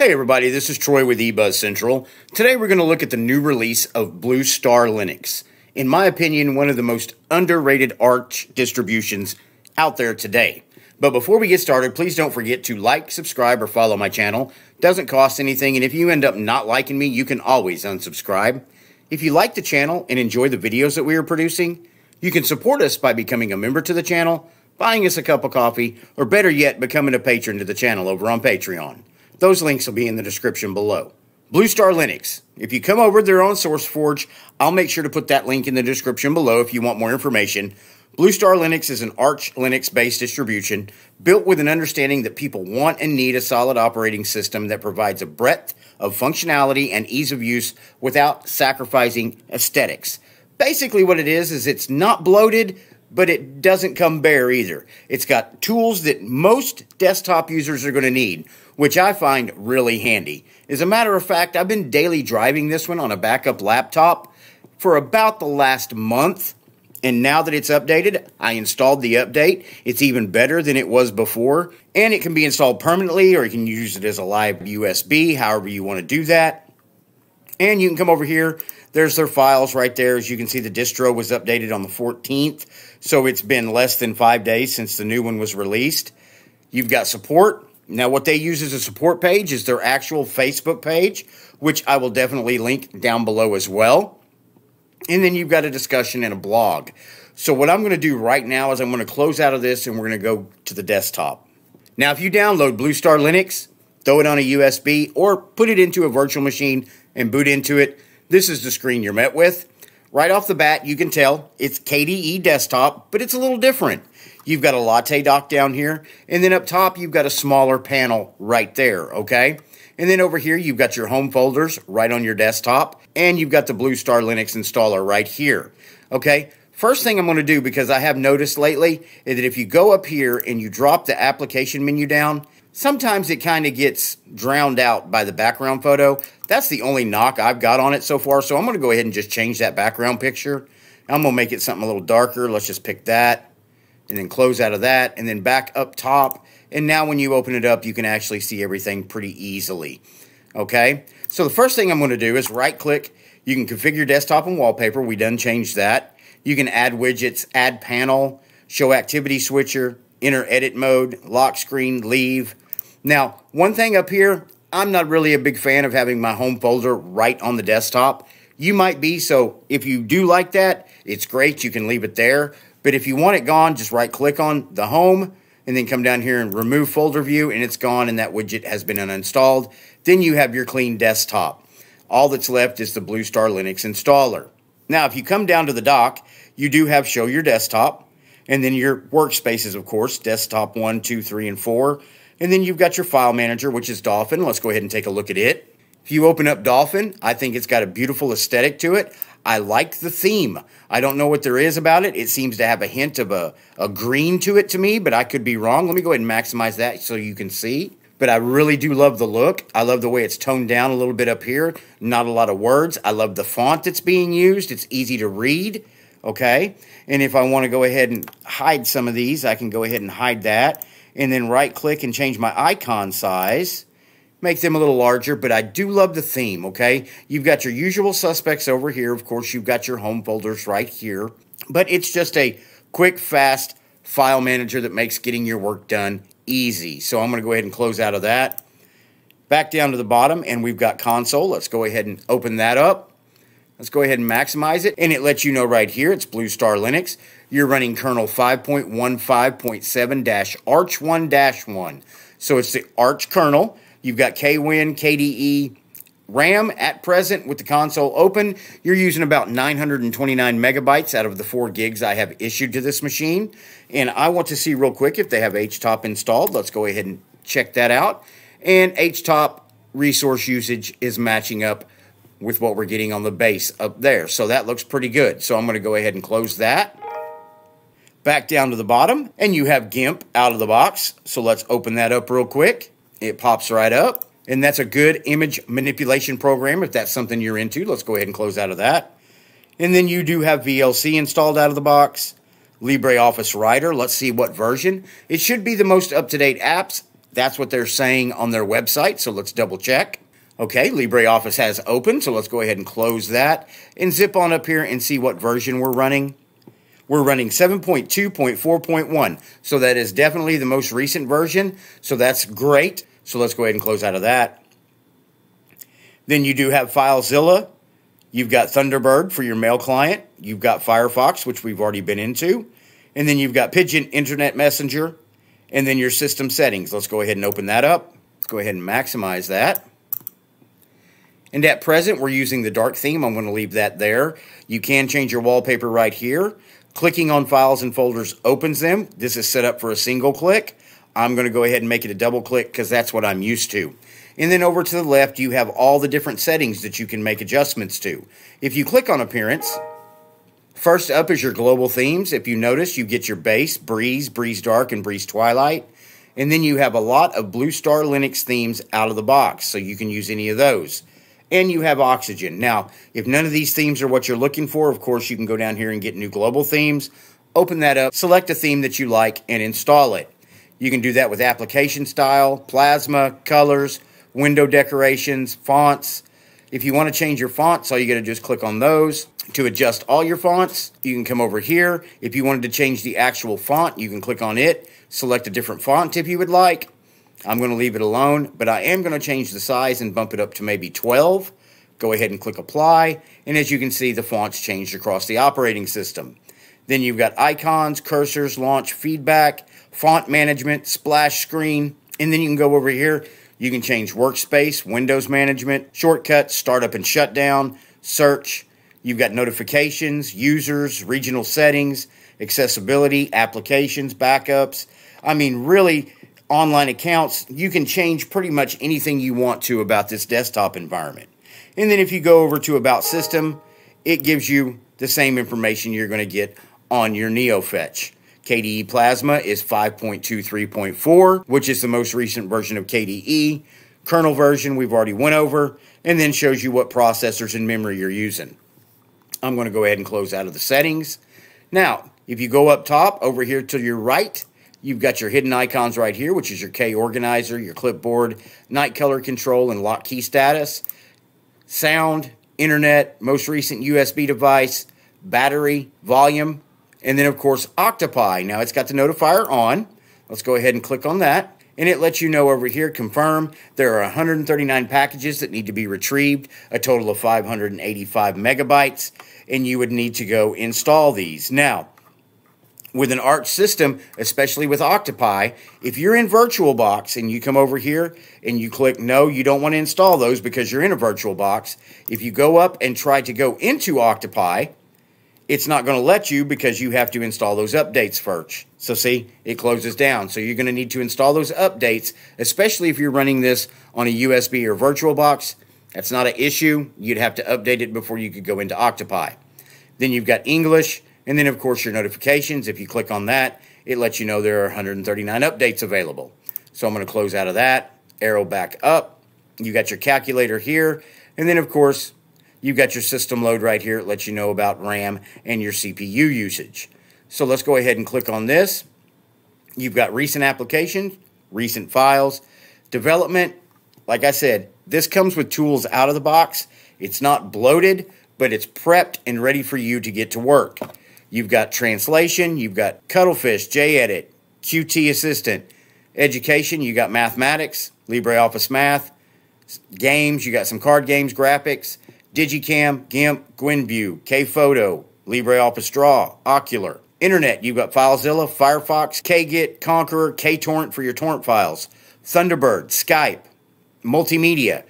Hey everybody, this is Troy with eBuzz Central. Today we're going to look at the new release of Bluestar Linux. In my opinion, one of the most underrated Arch distributions out there today. But before we get started, please don't forget to like, subscribe, or follow my channel. Doesn't cost anything, and if you end up not liking me, you can always unsubscribe. If you like the channel and enjoy the videos that we are producing, you can support us by becoming a member to the channel, buying us a cup of coffee, or better yet, becoming a patron to the channel over on Patreon. Those links will be in the description below. Bluestar Linux. If you come over there on SourceForge, I'll make sure to put that link in the description below if you want more information. Bluestar Linux is an Arch Linux based distribution built with an understanding that people want and need a solid operating system that provides a breadth of functionality and ease of use without sacrificing aesthetics. Basically, what it is, is it's not bloated, but it doesn't come bare either. It's got tools that most desktop users are going to need which I find really handy. As a matter of fact, I've been daily driving this one on a backup laptop for about the last month. And now that it's updated, I installed the update. It's even better than it was before. And it can be installed permanently or you can use it as a live USB, however you want to do that. And you can come over here. There's their files right there. As you can see, the distro was updated on the 14th. So it's been less than five days since the new one was released. You've got support. Now, what they use as a support page is their actual Facebook page, which I will definitely link down below as well. And then you've got a discussion and a blog. So, what I'm going to do right now is I'm going to close out of this and we're going to go to the desktop. Now, if you download Bluestar Linux, throw it on a USB, or put it into a virtual machine and boot into it, this is the screen you're met with. Right off the bat, you can tell it's KDE desktop, but it's a little different. You've got a latte dock down here, and then up top, you've got a smaller panel right there, okay? And then over here, you've got your home folders right on your desktop, and you've got the Bluestar Linux installer right here, okay? First thing I'm going to do, because I have noticed lately, is that if you go up here and you drop the application menu down, sometimes it kind of gets drowned out by the background photo. That's the only knock I've got on it so far, so I'm going to go ahead and just change that background picture. I'm going to make it something a little darker. Let's just pick that and then close out of that and then back up top. And now when you open it up, you can actually see everything pretty easily. Okay, so the first thing I'm going to do is right click. You can configure desktop and wallpaper. We done changed that. You can add widgets, add panel, show activity switcher, enter edit mode, lock screen, leave. Now, one thing up here, I'm not really a big fan of having my home folder right on the desktop. You might be, so if you do like that, it's great. You can leave it there. But if you want it gone, just right click on the home and then come down here and remove folder view and it's gone and that widget has been uninstalled. Then you have your clean desktop. All that's left is the Bluestar Linux installer. Now, if you come down to the dock, you do have show your desktop and then your workspaces, of course, desktop one, two, three, and four. And then you've got your file manager, which is Dolphin. Let's go ahead and take a look at it. If you open up Dolphin, I think it's got a beautiful aesthetic to it. I like the theme. I don't know what there is about it. It seems to have a hint of a, a green to it to me, but I could be wrong. Let me go ahead and maximize that so you can see. But I really do love the look. I love the way it's toned down a little bit up here. Not a lot of words. I love the font that's being used. It's easy to read. Okay. And if I want to go ahead and hide some of these, I can go ahead and hide that. And then right click and change my icon size make them a little larger, but I do love the theme, okay? You've got your usual suspects over here. Of course, you've got your home folders right here. But it's just a quick, fast file manager that makes getting your work done easy. So I'm going to go ahead and close out of that. Back down to the bottom, and we've got console. Let's go ahead and open that up. Let's go ahead and maximize it. And it lets you know right here, it's Bluestar Linux. You're running kernel 5.15.7-Arch1-1. So it's the Arch kernel. You've got KWin, KDE, RAM at present with the console open. You're using about 929 megabytes out of the 4 gigs I have issued to this machine. And I want to see real quick if they have HTOP installed. Let's go ahead and check that out. And HTOP resource usage is matching up with what we're getting on the base up there. So that looks pretty good. So I'm going to go ahead and close that. Back down to the bottom, and you have GIMP out of the box. So let's open that up real quick. It pops right up. And that's a good image manipulation program if that's something you're into. Let's go ahead and close out of that. And then you do have VLC installed out of the box. LibreOffice Writer. Let's see what version. It should be the most up-to-date apps That's what they're saying on their website, so let's double check. Okay, LibreOffice has opened, so let's go ahead and close that and zip on up here and see what version we're running. We're running 7.2.4.1, so that is definitely the most recent version, so that's great. So let's go ahead and close out of that. Then you do have FileZilla. You've got Thunderbird for your mail client. You've got Firefox, which we've already been into. And then you've got Pidgin Internet Messenger. And then your system settings. Let's go ahead and open that up. Let's go ahead and maximize that. And at present, we're using the dark theme. I'm going to leave that there. You can change your wallpaper right here. Clicking on files and folders opens them. This is set up for a single click. I'm going to go ahead and make it a double click because that's what I'm used to. And then over to the left, you have all the different settings that you can make adjustments to. If you click on Appearance, first up is your global themes. If you notice, you get your base, Breeze, Breeze Dark, and Breeze Twilight. And then you have a lot of Bluestar Linux themes out of the box, so you can use any of those and you have oxygen. Now, if none of these themes are what you're looking for, of course, you can go down here and get new global themes. Open that up, select a theme that you like, and install it. You can do that with application style, plasma, colors, window decorations, fonts. If you want to change your fonts, all you got to do is click on those. To adjust all your fonts, you can come over here. If you wanted to change the actual font, you can click on it, select a different font if you would like. I'm going to leave it alone, but I am going to change the size and bump it up to maybe 12. Go ahead and click apply, and as you can see, the font's changed across the operating system. Then you've got icons, cursors, launch feedback, font management, splash screen, and then you can go over here. You can change workspace, Windows management, shortcuts, startup and shutdown, search. You've got notifications, users, regional settings, accessibility, applications, backups. I mean, really, online accounts, you can change pretty much anything you want to about this desktop environment. And then if you go over to About System, it gives you the same information you're going to get on your NeoFetch. KDE Plasma is 5.23.4, which is the most recent version of KDE. Kernel version we've already went over, and then shows you what processors and memory you're using. I'm going to go ahead and close out of the settings. Now, if you go up top over here to your right, You've got your hidden icons right here, which is your K organizer, your clipboard, night color control, and lock key status. Sound, internet, most recent USB device, battery, volume, and then, of course, Octopi. Now, it's got the notifier on. Let's go ahead and click on that. And it lets you know over here, confirm, there are 139 packages that need to be retrieved, a total of 585 megabytes, and you would need to go install these. Now, with an Arch system, especially with Octopi, if you're in VirtualBox and you come over here and you click no, you don't want to install those because you're in a VirtualBox. If you go up and try to go into Octopi, it's not going to let you because you have to install those updates first. So see, it closes down. So you're going to need to install those updates, especially if you're running this on a USB or VirtualBox. That's not an issue. You'd have to update it before you could go into Octopi. Then you've got English. And then, of course, your notifications. If you click on that, it lets you know there are 139 updates available. So I'm going to close out of that, arrow back up. You got your calculator here. And then, of course, you've got your system load right here. It lets you know about RAM and your CPU usage. So let's go ahead and click on this. You've got recent applications, recent files, development. Like I said, this comes with tools out of the box. It's not bloated, but it's prepped and ready for you to get to work. You've got translation, you've got Cuttlefish, JEdit, Qt Assistant, education, you got mathematics, LibreOffice Math, games, you got some card games, graphics, digiKam, GIMP, GwenView, KPhoto, LibreOffice Draw, Okular. Internet, you've got FileZilla, Firefox, KGet, Konqueror, KTorrent for your torrent files, Thunderbird, Skype, Multimedia,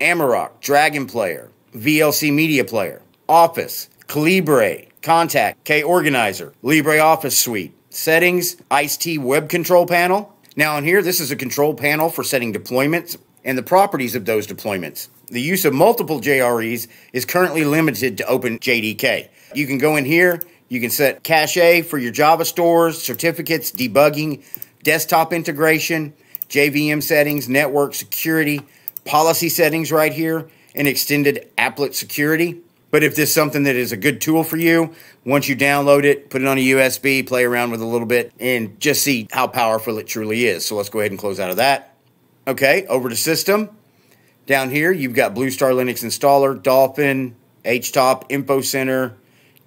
Amarok, Dragon Player, VLC Media Player, Office, Calibre, Kontact, K Organizer, LibreOffice Suite, Settings, IcedTea Web Control Panel. Now, in here, this is a control panel for setting deployments and the properties of those deployments. The use of multiple JREs is currently limited to OpenJDK. You can go in here, you can set cache for your Java stores, certificates, debugging, desktop integration, JVM settings, network security, policy settings right here, and extended applet security. But if this is something that is a good tool for you, once you download it, put it on a USB, play around with it a little bit, and just see how powerful it truly is. So let's go ahead and close out of that. Okay, over to system. Down here, you've got Bluestar Linux installer, Dolphin, HTOP, Info Center,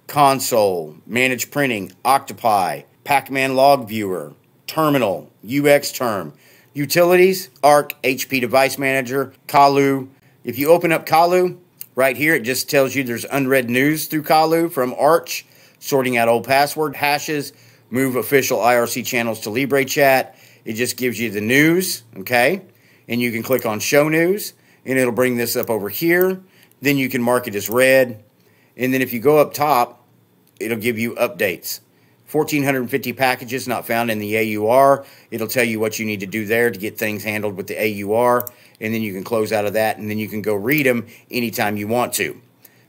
console, manage printing, Octopi, Pacman log viewer, terminal, UXTerm, utilities, Ark, HP device manager, Kalu. If you open up Kalu, right here it just tells you there's unread news through Kalu from Arch, sorting out old password hashes, move official IRC channels to Libre chat. It just gives you the news, okay? And you can click on show news and it'll bring this up over here. Then you can mark it as read. And then if you go up top, it'll give you updates. 1,450 packages not found in the AUR. It'll tell you what you need to do there to get things handled with the AUR. And then you can close out of that and then you can go read them anytime you want to.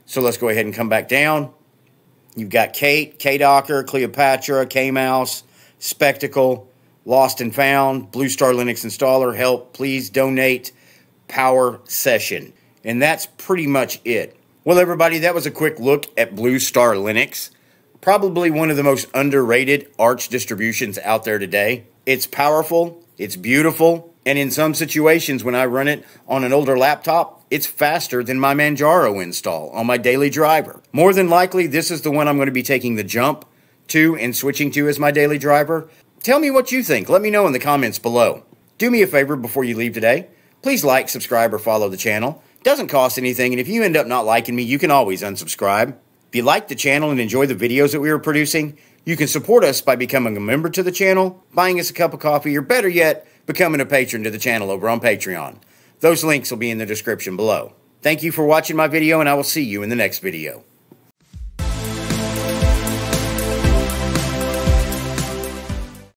So let's go ahead and come back down. You've got Kate, K-Docker, Kleopatra, K-Mouse, Spectacle, Lost and Found, Bluestar Linux Installer, Help, Please Donate, Power Session. And that's pretty much it. Well, everybody, that was a quick look at Bluestar Linux. Probably one of the most underrated Arch distributions out there today. It's powerful, it's beautiful, and in some situations, when I run it on an older laptop, it's faster than my Manjaro install on my daily driver. More than likely, this is the one I'm going to be taking the jump to and switching to as my daily driver. Tell me what you think. Let me know in the comments below. Do me a favor before you leave today. Please like, subscribe, or follow the channel. It Doesn't cost anything, and if you end up not liking me, you can always unsubscribe. If you like the channel and enjoy the videos that we are producing, you can support us by becoming a member to the channel, buying us a cup of coffee, or better yet, becoming a patron to the channel over on Patreon. Those links will be in the description below. Thank you for watching my video, and I will see you in the next video.